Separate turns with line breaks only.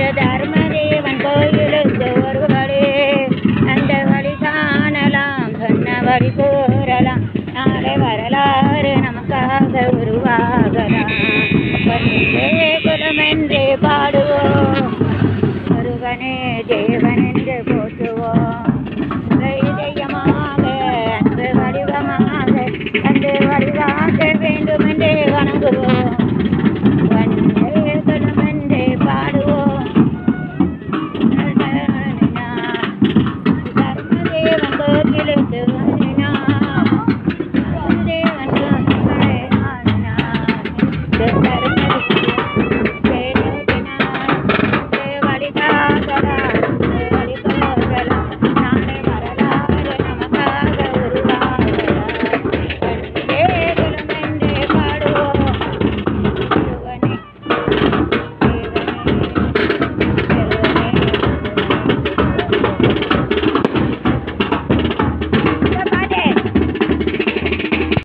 ஒரு தர்மதேவன் கோயிலுக்கு ஒரு வழி அந்த வழி காணலாம் சொன்ன வழி கூறலாம் நாளை வரலாறு நமக்காக உருவாகலாம்.